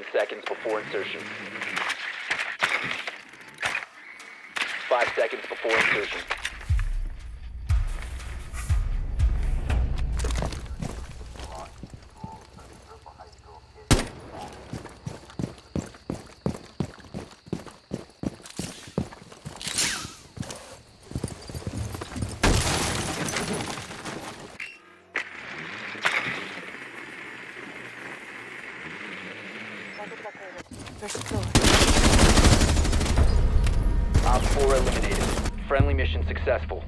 10 seconds before insertion. 5 seconds before insertion. First floor. Op 4 eliminated. Friendly mission successful.